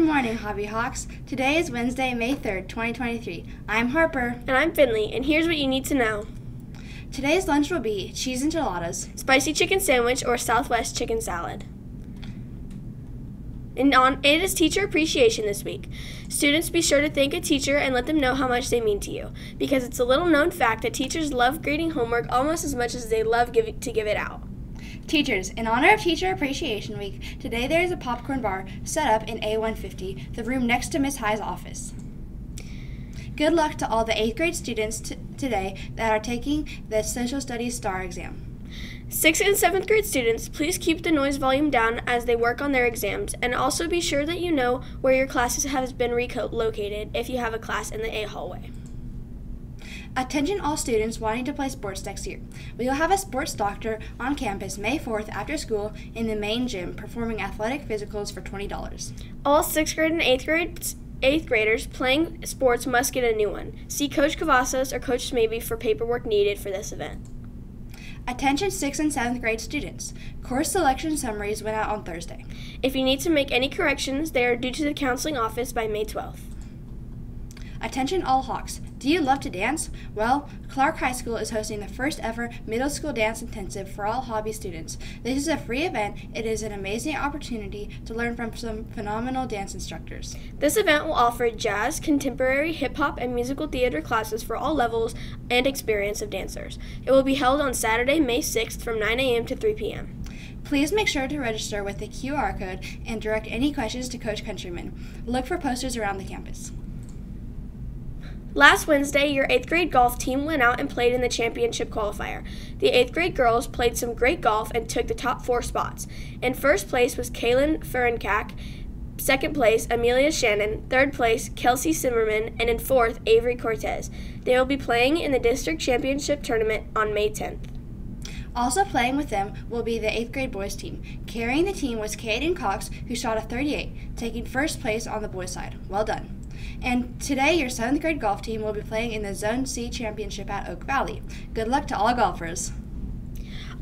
morning, Hobby Hawks. Today is Wednesday, May 3rd, 2023. I'm Harper. And I'm Finley, and here's what you need to know. Today's lunch will be cheese enchiladas, spicy chicken sandwich, or Southwest chicken salad. And on, it is Teacher Appreciation this week. Students, be sure to thank a teacher and let them know how much they mean to you, because it's a little known fact that teachers love grading homework almost as much as they love give, to give it out. Teachers, in honor of Teacher Appreciation Week, today there is a popcorn bar set up in A150, the room next to Miss High's office. Good luck to all the 8th grade students today that are taking the Social Studies STAAR exam. Sixth and seventh grade students, please keep the noise volume down as they work on their exams, and also be sure that you know where your classes have been relocated if you have a class in the A hallway. Attention all students wanting to play sports next year. We will have a sports doctor on campus May 4th after school in the main gym performing athletic physicals for $20. All 6th grade and 8th grade 8th graders playing sports must get a new one. See Coach Cavazos or Coach Smaby for paperwork needed for this event. Attention 6th and 7th grade students. Course selection summaries went out on Thursday. If you need to make any corrections, they are due to the counseling office by May 12th. Attention all Hawks. Do you love to dance? Well, Clark High School is hosting the first ever middle school dance intensive for all hobby students. This is a free event. It is an amazing opportunity to learn from some phenomenal dance instructors. This event will offer jazz, contemporary, hip hop, and musical theater classes for all levels and experience of dancers. It will be held on Saturday, May 6th from 9 a.m. to 3 p.m. Please make sure to register with the QR code and direct any questions to Coach Countryman. Look for posters around the campus. Last Wednesday, your 8th grade golf team went out and played in the championship qualifier. The 8th grade girls played some great golf and took the top four spots. In first place was Kaylin Ferenkak, second place, Amelia Shannon, third place, Kelsey Zimmerman, and in fourth, Avery Cortez. They will be playing in the district championship tournament on May 10th. Also playing with them will be the 8th grade boys team. Carrying the team was Caden Cox, who shot a 38, taking first place on the boys' side. Well done. And today, your 7th grade golf team will be playing in the Zone C Championship at Oak Valley. Good luck to all golfers.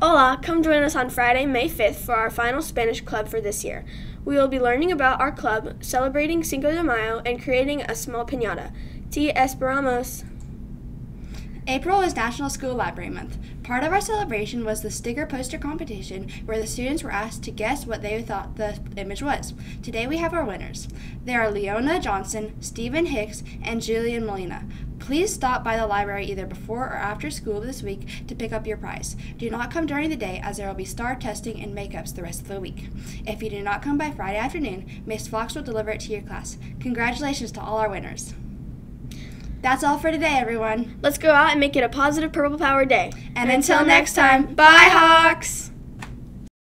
Hola, come join us on Friday, May 5th for our final Spanish club for this year. We will be learning about our club, celebrating Cinco de Mayo, and creating a small piñata. Te esperamos! April is National School Library Month. Part of our celebration was the sticker poster competition where the students were asked to guess what they thought the image was. Today we have our winners. They are Leona Johnson, Stephen Hicks, and Julian Molina. Please stop by the library either before or after school this week to pick up your prize. Do not come during the day as there will be star testing and makeups the rest of the week. If you do not come by Friday afternoon, Miss Fox will deliver it to your class. Congratulations to all our winners. That's all for today, everyone. Let's go out and make it a positive Purple Power day. And, and until, until next time, bye, Hawks!